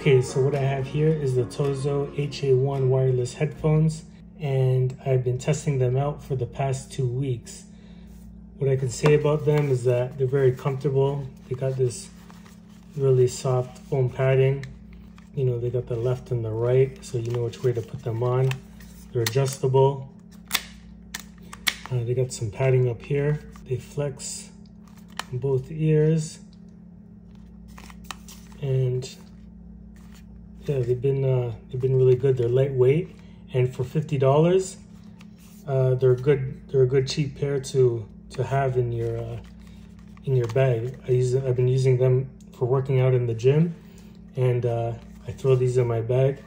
Okay, so what I have here is the Tozo HA1 wireless headphones and I've been testing them out for the past two weeks. What I can say about them is that they're very comfortable. They got this really soft foam padding. You know, they got the left and the right, so you know which way to put them on. They're adjustable. Uh, they got some padding up here. They flex both ears. And yeah, they've been uh, they've been really good. They're lightweight, and for fifty dollars, uh, they're good. They're a good cheap pair to to have in your uh, in your bag. I use I've been using them for working out in the gym, and uh, I throw these in my bag.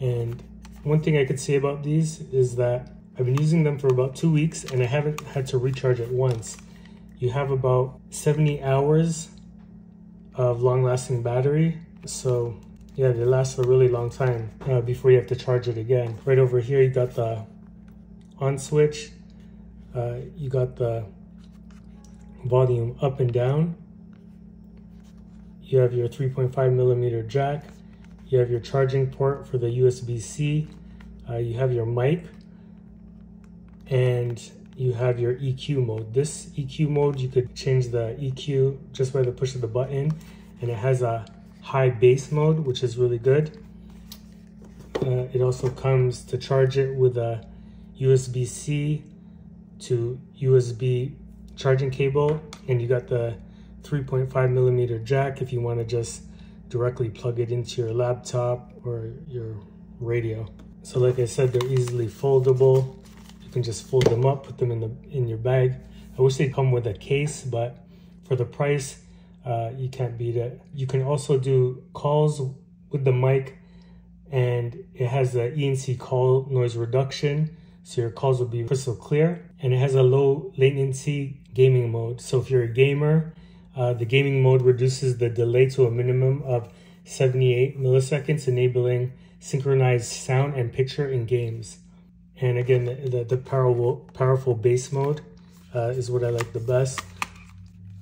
And one thing I could say about these is that I've been using them for about two weeks, and I haven't had to recharge it once. You have about 70 hours of long-lasting battery, so yeah, they last a really long time uh, before you have to charge it again. Right over here, you got the on switch. Uh, you got the volume up and down. You have your 3.5 millimeter jack. You have your charging port for the USB-C. Uh, you have your mic. And you have your EQ mode. This EQ mode, you could change the EQ just by the push of the button. And it has a high bass mode, which is really good. Uh, it also comes to charge it with a USB-C to USB charging cable. And you got the 3.5 millimeter jack if you want to just directly plug it into your laptop or your radio. So like I said, they're easily foldable. You can just fold them up, put them in the in your bag. I wish they'd come with a case, but for the price, uh, you can't beat it. You can also do calls with the mic and it has the ENC call noise reduction. So your calls will be crystal clear and it has a low latency gaming mode. So if you're a gamer, uh, the gaming mode reduces the delay to a minimum of 78 milliseconds, enabling synchronized sound and picture in games. And again, the, the, powerful, powerful bass mode uh, is what I like the best.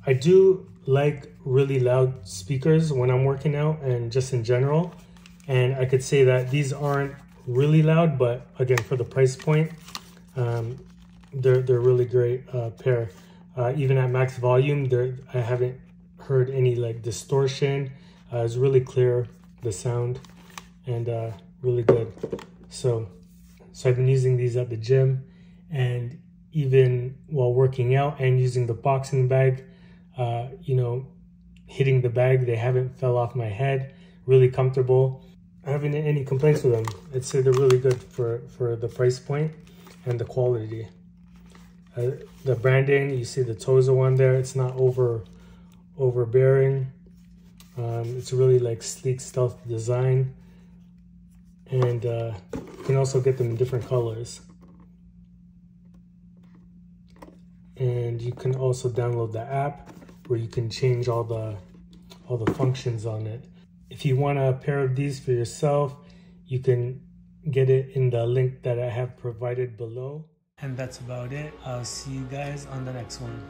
I do like really loud speakers when I'm working out and just in general. And I could say that these aren't really loud, but again, for the price point, um, they're, they're really great uh, pair. Uh, even at max volume, there I haven't heard any like distortion. Uh, it's really clear, the sound, and uh, really good. So, so I've been using these at the gym and even while working out and using the boxing bag, uh, you know, hitting the bag. They haven't fell off my head. Really comfortable. I haven't any complaints with them. I'd say they're really good for, for the price point and the quality. Uh, the branding, you see the Tozo one there. It's not over overbearing. Um, it's really like sleek stealth design. And uh, you can also get them in different colors. And you can also download the app where you can change all the all the functions on it. If you want a pair of these for yourself, you can get it in the link that I have provided below. And that's about it. I'll see you guys on the next one.